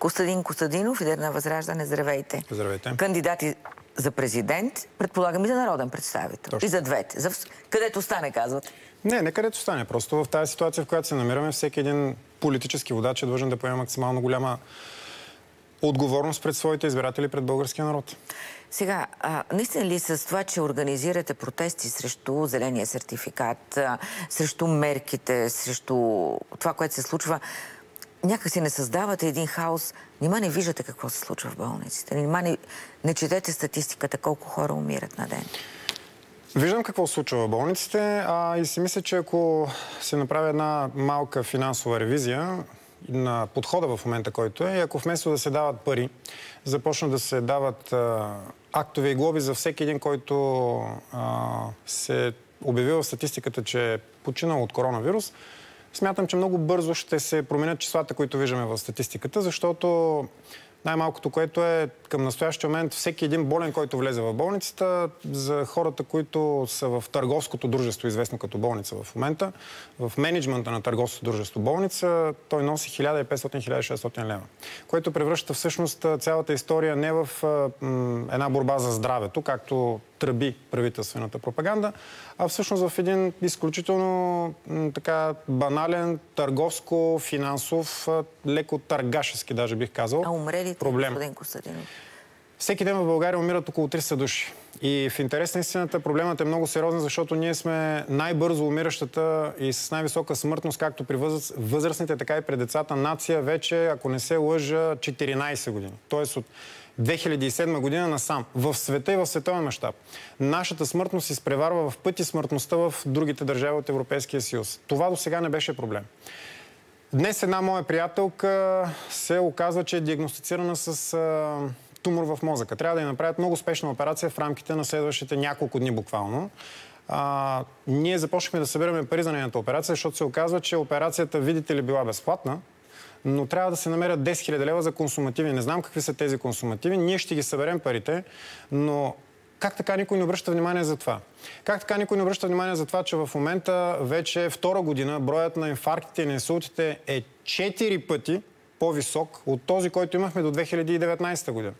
Костадин Костадинов, лидер на Възраждане. Здравейте. Здравейте. Кандидати за президент, предполагам и за народен представител. Точно. И за двете. За... Където стане, казват. Не, не където стане. Просто в тази ситуация, в която се намираме, всеки един политически водач е длъжен да поема максимално голяма отговорност пред своите избиратели, пред българския народ. Сега, а, наистина ли с това, че организирате протести срещу зеления сертификат, а, срещу мерките, срещу това, което се случва, някакси не създавате един хаос, нима не виждате какво се случва в болниците, нима не, не четете статистиката колко хора умират на ден. Виждам какво случва в болниците а, и си мисля, че ако се направи една малка финансова ревизия на подхода в момента, който е, и ако вместо да се дават пари, започнат да се дават а, актове и глоби за всеки един, който а, се обявил в статистиката, че е починал от коронавирус, смятам, че много бързо ще се променят числата, които виждаме в статистиката, защото най-малкото, което е към настоящия момент всеки един болен, който влезе в болницата, за хората, които са в търговското дружество, известно като болница в момента, в менеджмента на търговското дружество болница, той носи 1500-1600 лева. Което превръща всъщност цялата история не в една борба за здравето, както тръби правителствената пропаганда, а всъщност в един изключително така банален, търговско, финансов, леко търгашески даже бих казал. А умрелите, проблем. господин Костадинов? Всеки ден в България умират около 300 души. И в интерес на истината проблемът е много сериозен, защото ние сме най-бързо умиращата и с най-висока смъртност, както при възрастните, така и при децата, нация вече, ако не се лъжа, 14 години. Тоест от 2007 година насам. В света и в световен мащаб. Нашата смъртност изпреварва в пъти смъртността в другите държави от Европейския съюз. Това до сега не беше проблем. Днес една моя приятелка се оказва, че е диагностицирана с а, тумор в мозъка. Трябва да й направят много спешна операция в рамките на следващите няколко дни буквално. А, ние започнахме да събираме пари за нейната операция, защото се оказва, че операцията, видите ли, била безплатна, но трябва да се намерят 10 000 лева за консумативи. Не знам какви са тези консумативи. Ние ще ги съберем парите, но как така никой не обръща внимание за това? Как така никой не обръща внимание за това, че в момента вече втора година броят на инфарктите и на инсултите е 4 пъти по-висок от този, който имахме до 2019 година.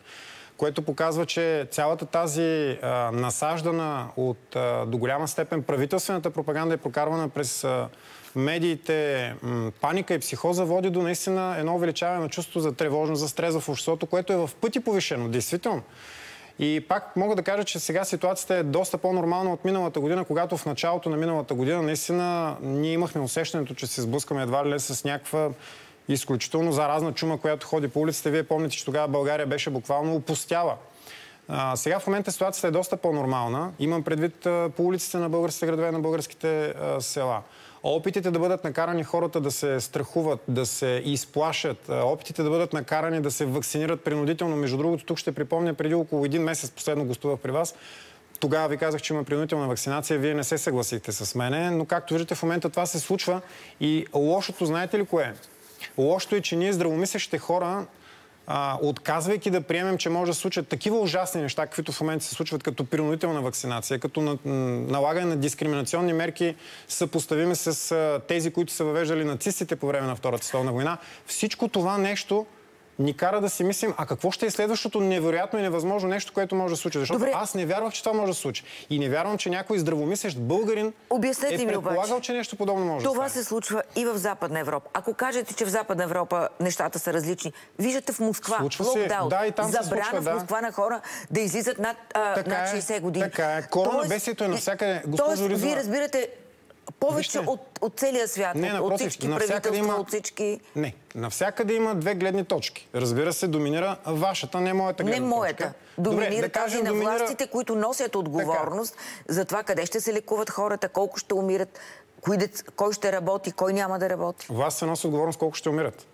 Което показва, че цялата тази а, насаждана от а, до голяма степен правителствената пропаганда е прокарвана през а, медиите, м, паника и психоза води до наистина едно увеличаване на чувство за тревожност, за стрес в обществото, което е в пъти повишено, действително. И пак мога да кажа, че сега ситуацията е доста по-нормална от миналата година, когато в началото на миналата година наистина ние имахме усещането, че се сблъскаме едва ли с някаква изключително заразна чума, която ходи по улиците. Вие помните, че тогава България беше буквално опустяла. А, сега в момента ситуацията е доста по-нормална. Имам предвид а, по улиците на българските градове на българските а, села. Опитите да бъдат накарани хората да се страхуват, да се изплашат, опитите да бъдат накарани да се вакцинират принудително. Между другото, тук ще припомня, преди около един месец последно гостувах при вас, тогава ви казах, че има принудителна вакцинация, вие не се съгласихте с мене, но както виждате в момента това се случва и лошото, знаете ли кое е? Лошото е, че ние здравомислящите хора а, отказвайки да приемем, че може да случат такива ужасни неща, каквито в момента се случват като принудителна вакцинация, като на, налагане на дискриминационни мерки, съпоставими с а, тези, които са въвеждали нацистите по време на Втората световна война. Всичко това нещо ни кара да си мислим, а какво ще е следващото невероятно и невъзможно нещо, което може да случи. Защото Добре. аз не вярвах, че това може да се случи. И не вярвам, че някой здравомислящ българин Обяснете е предполагал, обаче, че нещо подобно може това да стане. се случва и в Западна Европа. Ако кажете, че в Западна Европа нещата са различни, виждате в Москва случва локдаун, да, и там забрана се случва, в Москва да. на хора да излизат над, а, така над 60 е, години. Така е. Коронабесието е навсякъде. Тоест, вие разбирате повече от, от целия свят, не, от, напротив, от всички правителства, има... от всички... Не, навсякъде има две гледни точки. Разбира се, доминира вашата, не моята гледна Не моята. точка. Доминира Добре, да тази кажем, на доминира... властите, които носят отговорност така. за това къде ще се лекуват хората, колко ще умират, кой, дец... кой ще работи, кой няма да работи. Властите носи отговорност колко ще умират.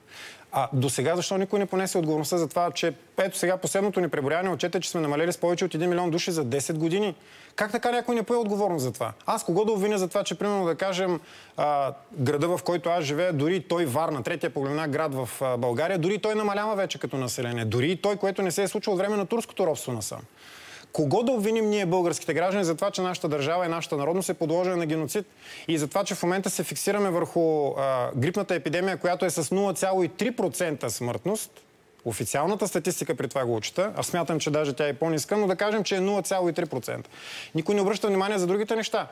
А до сега защо никой не понесе отговорността за това, че ето сега последното ни преброяване отчете, че сме намалели с повече от 1 милион души за 10 години. Как така някой не пое отговорност за това? Аз кого да обвиня за това, че примерно да кажем а, града, в който аз живея, дори той Варна, третия по град в а, България, дори той намалява вече като население. Дори той, което не се е случило време на турското робство насам. Кого да обвиним ние, българските граждани, за това, че нашата държава и нашата народност е подложена на геноцид и за това, че в момента се фиксираме върху а, грипната епидемия, която е с 0,3% смъртност, Официалната статистика при това го учета, аз смятам, че даже тя е по-ниска, но да кажем, че е 0,3%. Никой не обръща внимание за другите неща.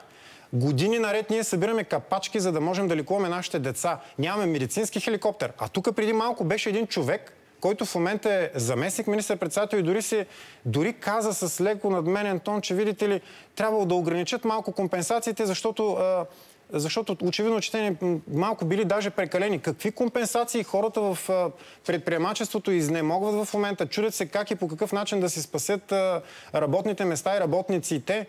Години наред ние събираме капачки, за да можем да лекуваме нашите деца. Нямаме медицински хеликоптер. А тук преди малко беше един човек, който в момента е заместник министър-председател и дори, си, дори каза с леко надменен тон, че видите ли, трябвало да ограничат малко компенсациите, защото а, защото очевидно, че те малко били даже прекалени. Какви компенсации хората в предприемачеството изнемогват в момента? Чудят се как и по какъв начин да си спасят работните места и работниците.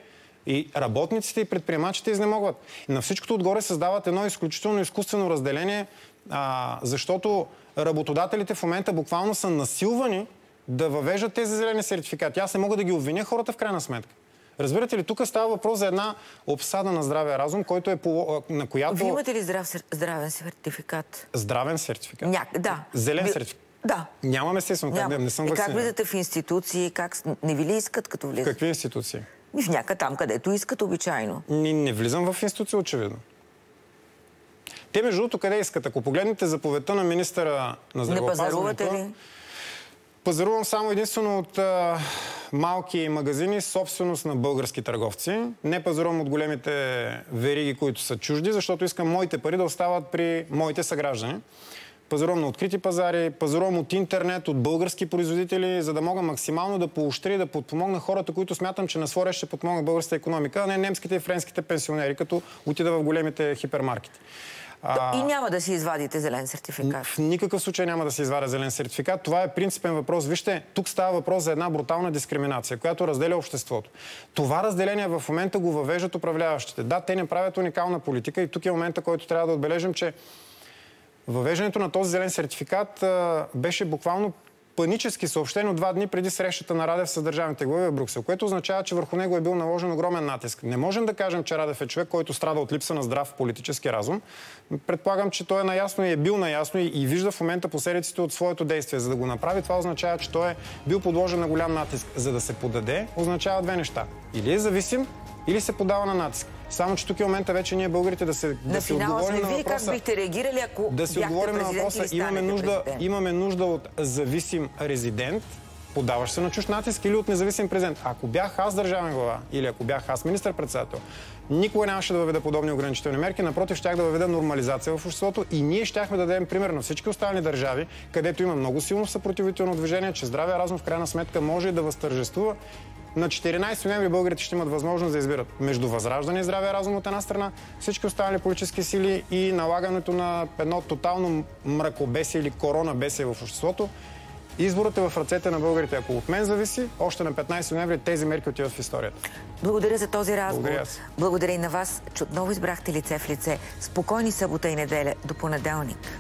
И работниците и предприемачите изнемогват. И на всичкото отгоре създават едно изключително изкуствено разделение, а, защото работодателите в момента буквално са насилвани да въвеждат тези зелени сертификати. Аз не мога да ги обвиня хората в крайна сметка. Разбирате ли, тук става въпрос за една обсада на здравия разум, който е по, на която... Вие имате ли здрав, здравен сертификат? Здравен сертификат? Ня... Да. Зелен сертификат? Да. Нямаме естествено, Няма. как не съм вакциниран. Как влизате в институции? Как... Не ви ли искат като влизате? Какви институции? В някъде там, където искат обичайно. Не, не влизам в институция, очевидно. Те, между другото, къде искат? Ако погледнете заповедта на министъра на здравеопазването... Не пазарувате ли? Пазарувам само единствено от а, малки магазини, собственост на български търговци. Не пазарувам от големите вериги, които са чужди, защото искам моите пари да остават при моите съграждани. Пазарувам на открити пазари, пазарувам от интернет, от български производители, за да мога максимално да поощря и да подпомогна хората, които смятам, че на своя ще подпомогнат българската економика, а не немските и френските пенсионери, като отида в големите хипермаркети. А... И няма да си извадите зелен сертификат. В никакъв случай няма да се извадя зелен сертификат. Това е принципен въпрос. Вижте, тук става въпрос за една брутална дискриминация, която разделя обществото. Това разделение в момента го въвеждат управляващите. Да, те не правят уникална политика и тук е момента, който трябва да отбележим, че въвеждането на този зелен сертификат беше буквално панически съобщено два дни преди срещата на Радев с държавните глави в Брюксел, което означава, че върху него е бил наложен огромен натиск. Не можем да кажем, че Радев е човек, който страда от липса на здрав политически разум. Предполагам, че той е наясно и е бил наясно и вижда в момента последиците от своето действие. За да го направи, това означава, че той е бил подложен на голям натиск. За да се подаде, означава две неща. Или е зависим, или се подава на натиск. Само, че тук е момента вече ние българите да се, на да се отговорим на въпроса. Как бихте реагирали, ако Да се отговорим на въпроса. Имаме нужда, имаме нужда от зависим резидент, подаваш се на чуж натиск или от независим президент. Ако бях аз държавен глава или ако бях аз министър-председател, никога нямаше да въведа подобни ограничителни мерки. Напротив, щях да въведа нормализация в обществото и ние щяхме да дадем пример на всички останали държави, където има много силно съпротивително движение, че здравия разум в крайна сметка може да възтържествува на 14 ноември българите ще имат възможност да избират между възраждане и здравия разум от една страна, всички останали политически сили и налагането на едно тотално мракобесие или коронабесие в обществото. Изборът е в ръцете на българите. Ако от мен зависи, още на 15 ноември тези мерки отиват в историята. Благодаря за този разговор. Благодаря, Благодаря и на вас, че отново избрахте лице в лице. Спокойни събота и неделя. До понеделник.